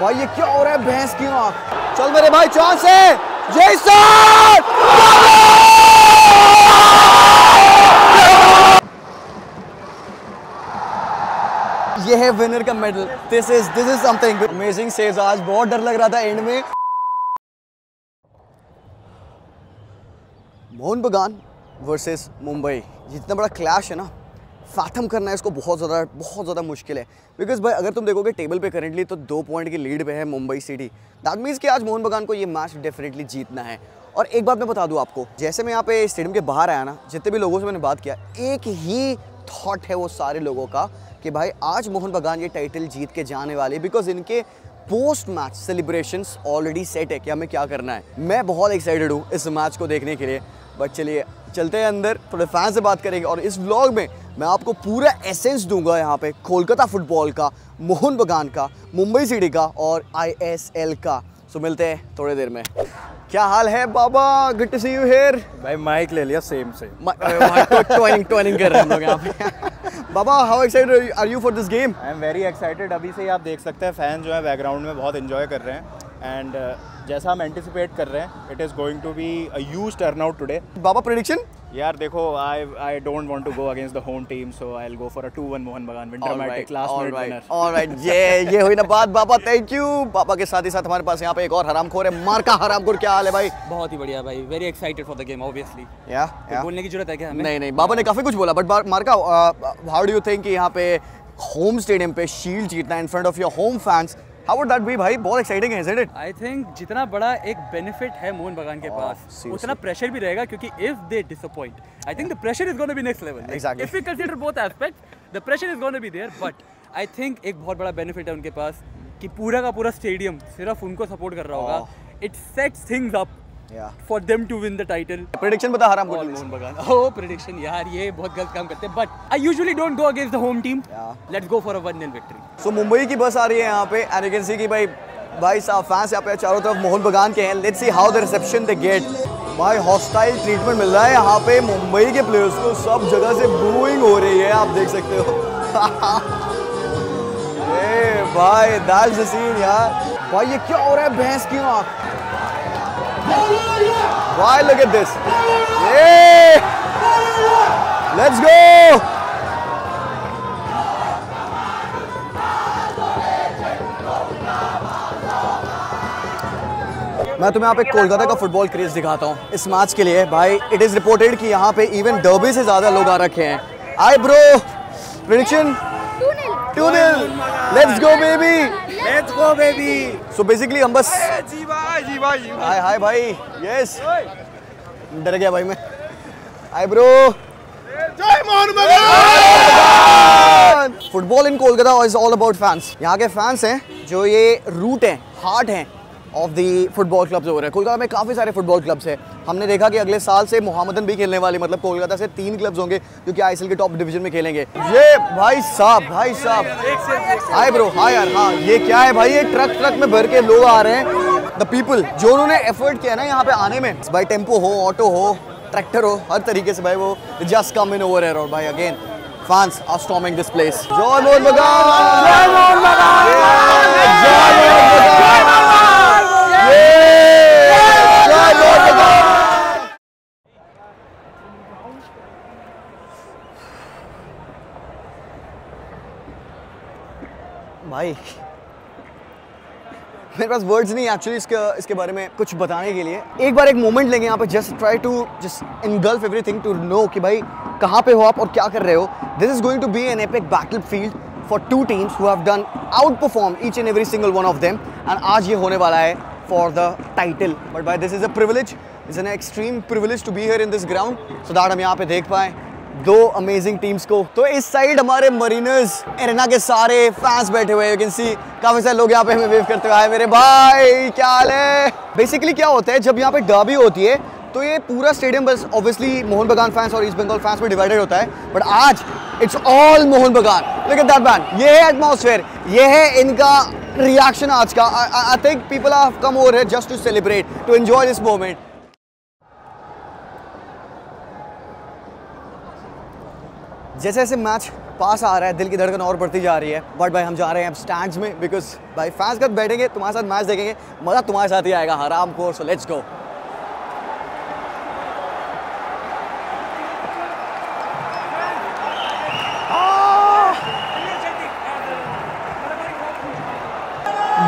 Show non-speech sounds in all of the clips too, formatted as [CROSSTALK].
भाई, ये क्या हो रहा है? भैंस की आँख। चल मेरे भाई, चांस है। जैसन ये है विनर का medal this is this is something amazing saves आज बहुत डर लग रहा था एंड में। मोहन बगान वर्सेस मुंबई। जितना बड़ा क्लैश है ना। फैथम करना इसको बहुत ज़्यादा बहुत ज़्यादा मुश्किल है। बिकॉज़ भाई, अगर तुम देखोगे टेबल पे करेंटली तो दो पॉइंट की लीड पे है मुंबई सिटी दैट मीन्स कि आज मोहन बगान को ये मैच डेफिनेटली जीतना है। और एक बात मैं बता दूँ आपको, जैसे मैं यहाँ पे स्टेडियम के बाहर आया ना, जितने भी लोगों से मैंने बात किया, एक ही थाट है वो सारे लोगों का कि भाई, आज मोहन बगान ये टाइटल जीत के जाने वाले बिकॉज़ इनके post match celebration already set है कि हमें क्या करना है। मैं बहुत एक्साइटेड हूँ इस मैच को देखने के लिए। बट चलिए चलते हैं अंदर थोड़े फ़ैन से बात करेंगे। और इस व्लॉग में मैं आपको पूरा एसेंस दूँगा यहाँ पे कोलकाता फुटबॉल का मोहन बगान का मुंबई सिटी का और आईएसएल का। सो मिलते हैं थोड़ी देर में। क्या हाल है बाबा? Good to see you here भाई माइक ले लिया सेम से टॉइनिंग टॉइनिंग कर रहे हैं हम लोग यहाँ पे। बाबा how excited are you for this game I am very excited अभी से ही आप देख सकते हैं फ़ैन जो है बैकग्राउंड में बहुत इन्जॉय कर रहे हैं। एंड जैसा हम एंटिसिपेट कर रहे हैं it is going to be a huge turn out today Baba prediction यार देखो I I don't want to go against the home team so I will go for a 2-1 Mohun Bagan winter मैटिक last minute winner alright ये ये हुई ना बात बाबा thank you पापा के साथ ही साथ हमारे पास यहाँ पे एक और हरामखोर है मार्का हरामखोर क्या हाल है भाई? बहुत ही बढ़िया भाई very excited for the game obviously yeah yeah बोलने की ज़रूरत है क्या हमें? नहीं नहीं बाबा ने काफ़ी कुछ बोला बट मार्का हाउ डू यू थिंक कि यहाँ पे होम स्टेडियम पे शील्ड जीतना in front of your home fans how would that be भाई बहुत एक्साइटिंग है इट आई थिंक जितना बड़ा एक बेनिफिट है मोहन बगान के Oh, पास seriously. उतना प्रेशर भी रहेगा क्योंकि if they disappoint I think the pressure is gonna be next level Exactly. If we consider both aspects the pressure is gonna be there but I think एक बहुत बड़ा बेनिफिट है उनके पास कि पूरा का पूरा स्टेडियम सिर्फ़ उनको सपोर्ट कर रहा Oh. होगा इट सेट्स थिंग्स अप या for them to win the title prediction बता ऑल please. मोहन बगान ओ प्रेडिक्शन यार ये बहुत गलत काम करते हैं। But I usually don't go against the home team Yeah. Let's go for a 1-0 victory so Mumbai की बस आ रही है यहाँ पे। एंड यू कैन सी कि भाई भाई साहब फैंस यहाँ पे चारों तरफ़ मोहन बगान के हैं। Let's see how the reception they get भाई हॉस्टाइल ट्रीटमेंट मिल रहा है यहाँ पे। मुंबई के प्लेयर्स को सब जगह से बूइंग हो रही है आप देख सकते हो। [LAUGHS] ए भाई यार। भाई ये क्या हो रहा है? भैंस की आँख भाई लुक एट दिस ये लेट्स गो मैं तुम्हें यहाँ पे कोलकाता का फुटबॉल क्रेज दिखाता हूँ। इस मैच के लिए भाई इट इज़ रिपोर्टेड कि यहाँ पे इवन डर्बी से ज़्यादा लोग आ रखे हैं। I bro prediction two nil let's go baby let's go baby so basically हम बस हाय हाय भाई। यस डर गया भाई मैं। Hi bro. जय Mohun football in Kolkata is all about fans यहाँ के फैंस हैं जो ये रूट हैं हार्ट हैं। ऑफ़ दी फुटबॉल क्लब्स हो रहे हैं कोलकाता में काफ़ी सारे फुटबॉल क्लब्स हैं। हमने देखा कि अगले साल से मोहम्मदन भी खेलने वाले मतलब कोलकाता से तीन क्लब्स होंगे जो कि आईएसएल के टॉप डिवीज़न में खेलेंगे। ये भाई साहब भाई साहब। हाय ब्रो हाय यार हाँ ये क्या है भाई? ये ट्रक ट्रक में भर के लोग आ रहे हैं। द पीपल जो उन्होंने एफर्ट किया ना यहाँ पे आने में। भाई टेंपो हो ऑटो हो ट्रैक्टर हो हर तरीके से भाई वो जस्ट कम इन ओवर और भाई again fans are storming this place जय मोहन बगान जय मोहन बगान जय मोहन बगान भाई मेरे पास वर्ड्स नहीं एक्चुअली इसके इसके बारे में कुछ बताने के लिए। एक बार एक मोमेंट लेंगे यहाँ पे just try to just engulf everything to know कि भाई कहाँ पे हो आप और क्या कर रहे हो। This is going to be an epic battlefield for two teams who have done outperform each and every single one of them and आज ये होने वाला है फॉर द टाइटल बट भाई this is a privilege is an extreme privilege to be here in this ground so that हम यहाँ पे देख पाएँ दो अमेजिंग टीम्स को तो इस साइड हमारे मरीनर्स एरेना के सारे फैंस बैठे हुए यू कैन सी काफ़ी सारे लोग यहाँ पे हमें वेव करते हुए आए मेरे भाई, क्या हाल है? बेसिकली क्या होता है, जब यहाँ पे डर्बी होती है तो ये पूरा स्टेडियम बस ऑब्वियसली मोहन बगान फैंस और ईस्ट बंगाल फैंस में डिवाइडेड होता है। बट आज it's all Mohun Bagan. Look at that man ये है एटमॉस्फेयर ये है इनका रिएक्शन आज का। I think people have come over here just to celebrate to enjoy this moment जैसे जैसे मैच पास आ रहा है, दिल की धड़कन और बढ़ती जा रही है। बट भाई, हम जा रहे हैं अब स्टैंड में बिकॉज़ भाई फैंस कब बैठेंगे? तुम्हारे साथ मैच देखेंगे। मज़ा तुम्हारे साथ ही आएगा। हराम course let's go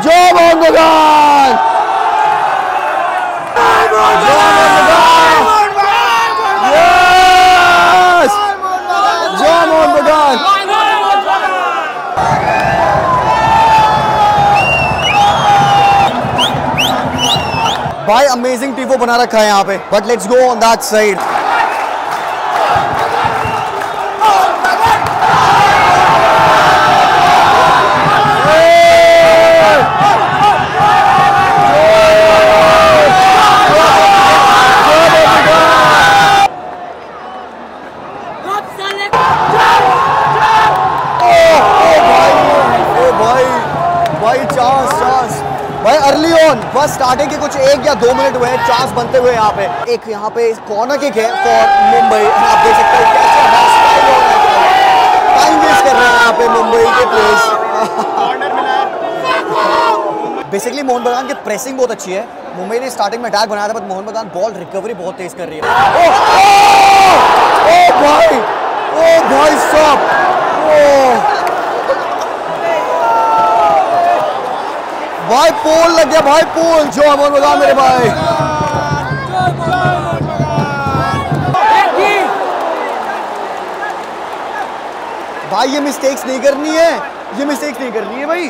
Bagan. Yes जो मोहन भाई अमेजिंग टीवो बना रखा है यहाँ पे। But let's go on that side दो मिनट हुए चांस बनते हुए यहाँ पे। एक यहाँ पे कॉर्नर किक है फॉर मुंबई आप देख सकते हो टाइम वेस्ट कर रहे हैं यहाँ पे मुंबई के प्लेयर्स बेसिकली मोहन बगान की प्रेसिंग बहुत अच्छी है। मुंबई ने स्टार्टिंग में अटैक बनाया था but Mohun Bagan ball recovery बहुत तेज कर रही है। ओ, ओ, ओ भाई! ओ भाई साहब! भाई पोल लग गया, भाई पोल। जो अमन बजा मेरे भाई। भाई, ये मिस्टेक्स नहीं करनी है। ये मिस्टेक्स नहीं करनी है भाई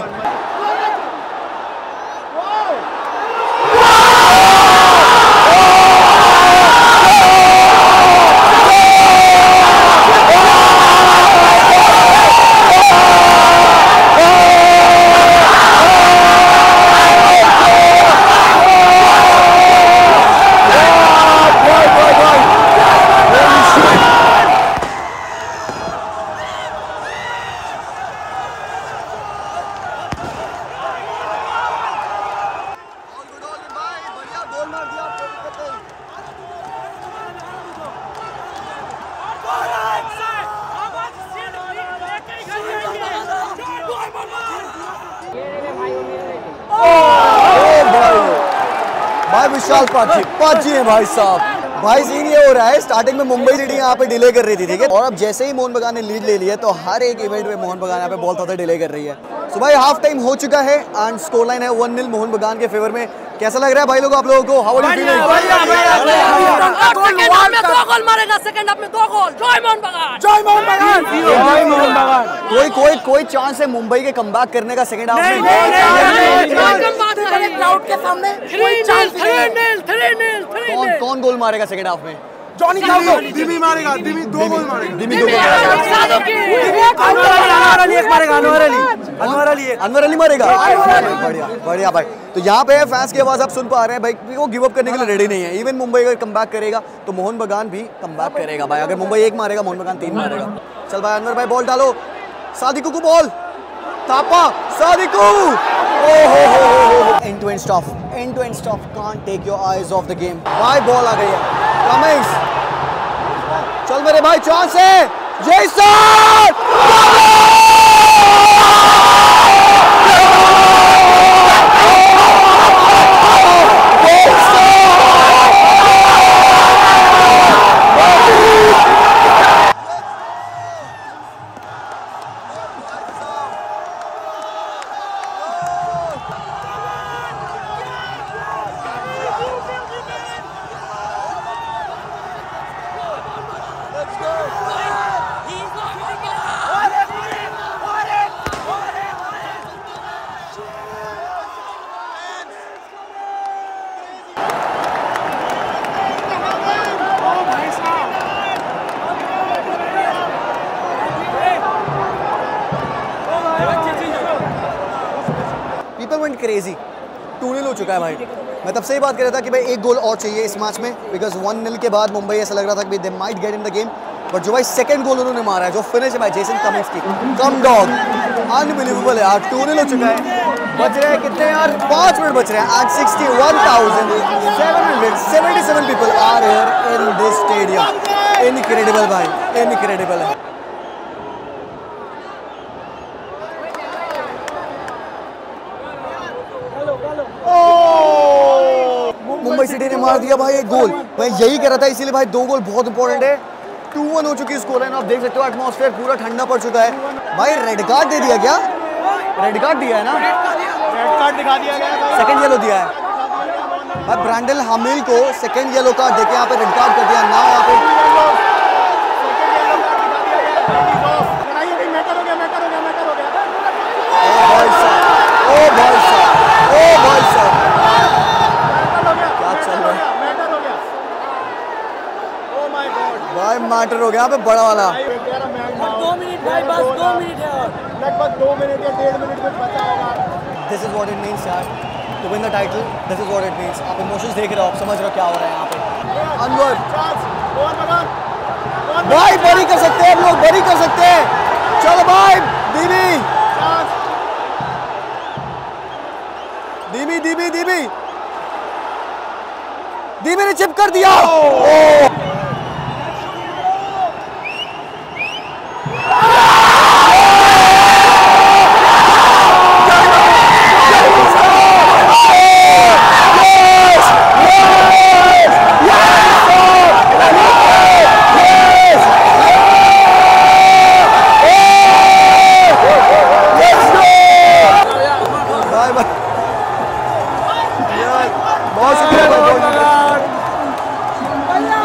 भाई भाई भाई Holy shit. ओ भाई भाई पाची पाजी है भाई साहब। भाई सीन ये हो रहा है। स्टार्टिंग में मुंबई सिटी यहाँ पे डिले कर रही थी, ठीक है? और अब जैसे ही मोहन बगान ने लीड ले लिया तो हर एक इवेंट में मोहन बगान यहाँ पे बहुत ज़्यादा डिले कर रही है। सो भाई हाफ़ टाइम हो चुका है एंड स्कोर लाइन है वन नील मोहन बगान के फेवर में। कैसा लग रहा है भाई लोग आप लोगों को? हाउ आर यू फीलिंग दो गोल मारेगा सेकंड हाफ़ में दो गोल। जय मोहन बगान जय मोहन बगान कोई कोई कोई चांस है मुंबई के कमबैक करने का सेकंड हाफ़ में? क्राउड के सामने three nil three nil three nil कौन कौन गोल मारेगा सेकंड हाफ़ में? जॉनी दिमी मारेगा दिमी दो गोल मारेगा। दिमी दो गोल अनवर अली एक मारेगा। अनवर अली अनवर अली अनवर अली मारेगा? बढ़िया बढ़िया भाई। तो यहाँ पे फैंस की आवाज़ आप सुन पा रहे हैं भाई वो गिव अप करने के लिए रेडी नहीं है। इवन मुंबई अगर कम करेगा तो मोहन बगान भी कम करेगा भाई। अगर मुंबई एक मारेगा मोहन बगान तीन मारेगा। चल भाई अनवर भाई बॉल डालो। सादिकू को ball Thapa Sadiku! End to end stop end to end stop can't take your eyes off the game भाई बॉल आ गई है। रमेश चल मेरे भाई चांस है। जैसन क्रेजी टू नील हो चुका है भाई। मैं तब से ही बात कर रहा था कि भाई एक गोल और चाहिए इस मैच में बिकॉज़ वन नील के बाद मुंबई ऐसा लग रहा था कि they might get in the game but जो भाई सेकंड गोल उन्होंने मारा है, जो फिनिश है जेसन कमिंग्स की। कम डॉग अनबिलीवेबल है यार। टू नील हो चुका है। बच रहे हैं कितने यार? पाँच मिनट बच रहे हैं। At sixty one thousand seven hundred seventy seven people are here in this stadium incredible भाई। इनक्रेडिबल है मुंबई सिटी ने मार दिया भाई एक गोल। मैं यही कह रहा था इसीलिए भाई दो गोल बहुत इंपॉर्टेंट है। टू वन हो चुकी है स्कोर है आप देख सकते हो एटमोसफेयर पूरा ठंडा पड़ चुका है। भाई रेड कार्ड दे दिया क्या? रेड कार्ड दिया है ना? रेड कार्ड दिखा दिया गया है। सेकंड येलो दिया है। भाई ब्रांडल हामिल को सेकंड येलो कार्ड देके यहाँ पे रेड कार्ड कर दिया। ना यहाँ पे ओ भाई साहब ओ भाई साहब ओ भाई साहब क्या चल रहा है भाई मैटर हो गया यहाँ पे बड़ा वाला। दो मिनट भाई बस दो मिनट है लगभग दो मिनट या डेढ़ मिनट कुछ बचा होगा। This is what it means यार to win the title this is what it means आप इमोशंस देख रहे हो आप समझ रहे हो क्या हो रहा है यहाँ पे। अनवर भाई बरी कर सकते हैं हम लोग बरी कर सकते हैं। चलो भाई ने चिप कर दिया ओ बाय बाय यार बहुत शुक्रिया भाई, बहुत शुक्रिया।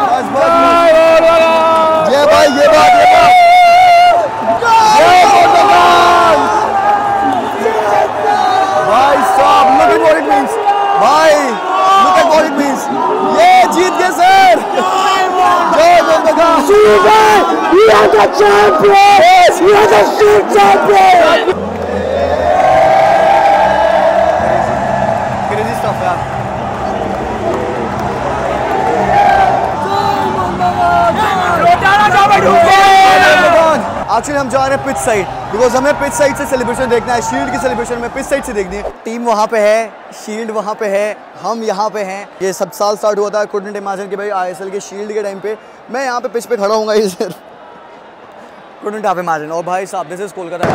बस बस ये भाई ये बात ये बात जय भगवान भाई साहब look at what it means भाई look at what it means ये जीत गए सर जय भगवान We are the champions! We are the shit champions! Crazy stuff यार एक्चुअली हम जा रहे हैं पिच साइड बिकॉज़ हमें पिच साइड से सेलिब्रेशन देखना है शील्ड की सेलिब्रेशन में पिच साइड से देखनी है टीम वहाँ पे है शील्ड वहाँ पे है हम यहाँ पे हैं ये सब साल स्टार्ट हुआ था कुडंट इमेजिन कि भाई आईएसएल के शील्ड के टाइम पे मैं यहाँ पे पिच पे खड़ा हूँगा इस couldn't have imagined. Oh, bhai saab, this is Kolkata.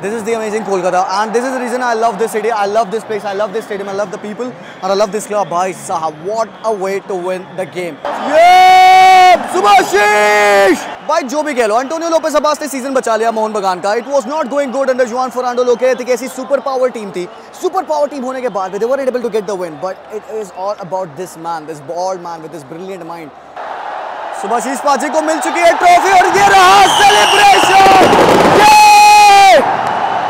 This is the amazing Kolkata, and this is the reason I love this city. I love this place. I love this stadium. I love the people, and I love this club. Bhai sahab, what a way to win the game. Yeah, Subhashish. भाई जो भी कह लो Antonio Lopez Abbas ने season बचा लिया मोहन बगान का। It was not going good under Juan Fernando Lopez एक ऐसी सुपर पावर टीम थी। सुपर पावर टीम होने के बाद they were able to get the win but it is all about this man this bold man with this brilliant mind Subhasish paaji को मिल चुकी है trophy और ये रहा सेलिब्रेशन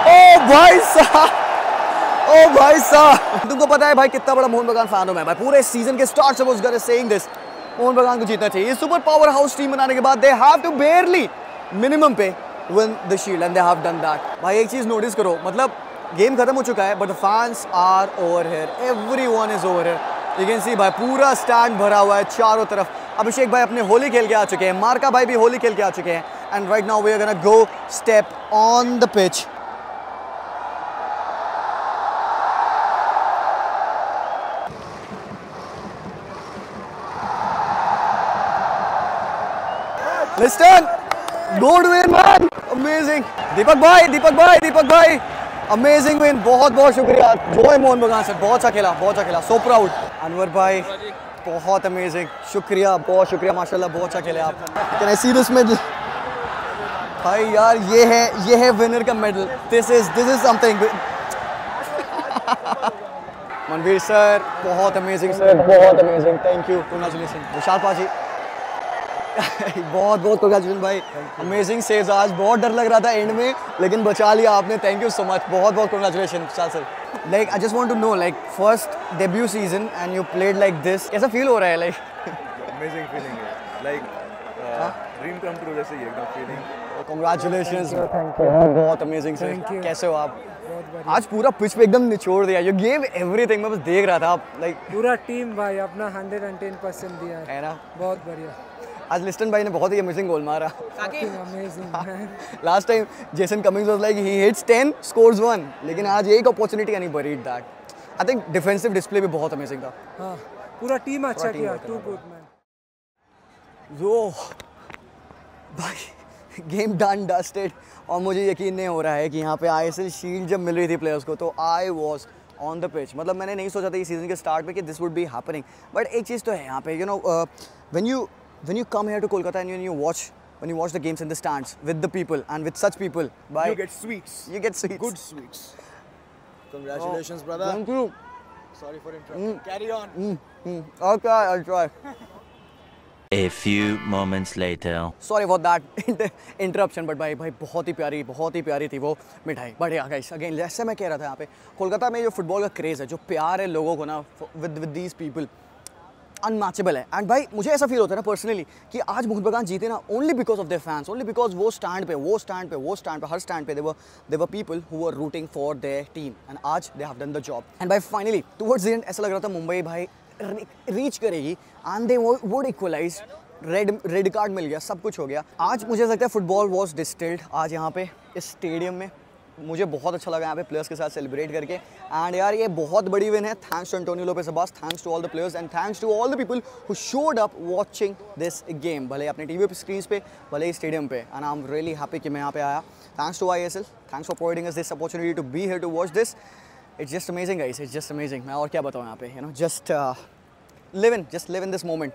ओ भाई साहब! ओ भाई साहब! तुमको पता है भाई कितना बड़ा मोहन बगान फ़ैन हूँ मैं। भाई पूरे सीज़न के स्टार्ट से उस गए सेइंग दिस मोहन बगान को जीतना चाहिए। सुपर पावर हाउस टीम बनाने के बाद they have to barely minimum पे win the shield and they have done that भाई, एक चीज़ नोटिस करो मतलब गेम खत्म हो चुका है but the fans are over here everyone is over here you can see भाई, पूरा स्टैंड भरा हुआ है चारों तरफ़। अभिषेक भाई अपने होली खेल के आ चुके हैं, मार्का भाई भी होली खेल के आ चुके हैं। And right now we are gonna go step on the pitch Liston good win man amazing Deepak भाई दीपक भाई दीपक भाई अमेजिंग विन बहुत बहुत शुक्रिया. जोए मोहन बगान से बहुत अच्छा खेला बहुत अच्छा खेला. सो प्राउड अनवर भाई बहुत अमेजिंग शुक्रिया बहुत शुक्रिया माशाल्लाह बहुत अच्छा खेले आप. Can I see this medal भाई यार ये है ये है विनर का medal this is this is something Manvir sir बहुत अमेजिंग सर बहुत amazing thank you congratulation Vishal paaji [LAUGHS] बहुत बहुत कंग्रेचुलेशन भाई। अमेजिंग सेव्स आज बहुत डर लग रहा था एंड में लेकिन बचा लिया आपने। थैंक यू सो मच बहुत बहुत congratulation Vishal sir. Like I just want to know like first debut season and you played like this कैसा फील हो रहा है लाइक अमेजिंग फीलिंग है। लाइक ड्रीम कम ट्रू जैसे ही एकदम फीलिंग कॉन्ग्रेचुलेशन बहुत बहुत अमेजिंग सर कैसे हो आप? आज पूरा पिच पे एकदम निचोड़ दिया। यू गेव एवरीथिंग मैं बस देख रहा था। आप लाइक पूरा टीम भाई अपना हंड्रेड एंड टेन परसेंट दिया। है है ना? बहुत बढ़िया। आज लिस्टन भाई ने बहुत ही अमेजिंग गोल मारा। Last time Jason Cummings was like he hits 10 scores 1 लेकिन आज एक opportunity and he buried that I think defensive display भी बहुत अमेजिंग था। हाँ पूरा टीम अच्छा किया टू गुड मैन जो भाई गेम डन डस्टेड और मुझे यकीन नहीं हो रहा है कि यहाँ पे आईएसएल शील्ड जब मिल रही थी प्लेयर्स को तो I was on the pitch मतलब मैंने नहीं सोचा था इस सीज़न के स्टार्ट में कि this would be happening but एक चीज़ तो है यहाँ पे you know when you When you come here to Kolkata and you watch when you watch the games in the stands with the people and with such people by You get sweets. you get sweets Good sweets. Congratulations, brother. thank you Sorry for interrupting. Carry on. mm. okay i'll try [LAUGHS] A few moments later. Sorry for that [LAUGHS] interruption but भाई भाई बहुत ही प्यारी बहुत ही प्यारी थी वो मिठाई but या गाइस अगेन जैसे मैं कह रहा था यहाँ पे कोलकाता में जो फुटबॉल का क्रेज़ है जो प्यार है लोगों को ना with with these people unmatchable है। एंड भाई, मुझे ऐसा फील होता है ना पर्सनली कि आज मोहन बगान जीते ना only because of their fans only because वो स्टैंड पे, वो स्टैंड पे, वो स्टैंड पे, हर स्टैंड पे there there people who are rooting for their team and आज they have done the job and भाई फाइनली टुवर्ड्स द एंड ऐसा लग रहा था मुंबई भाई रीच करेगी and they would equalize red red card मिल गया, सब कुछ हो गया। आज मुझे लगता है फुटबॉल वॉज़ डिस्टिल्ड आज यहाँ पे, इस स्टेडियम में। मुझे बहुत अच्छा लगा यहाँ पे प्लेयर्स के साथ सेलिब्रेट करके। एंड यार, ये बहुत बड़ी विन है। Thanks to Antonio Lopez Habas thanks to all the players and thanks to all the people who showed up watching this game भले अपने टीवी स्क्रीन पे, भले ही स्टेडियम पे। And I am really happy कि मैं यहाँ पे आया। Thanks to I S L thanks for providing this opportunity to be here to watch this it's just amazing guys it's just amazing मैं और क्या बताऊँ यहाँ पे you know just live in just live in this moment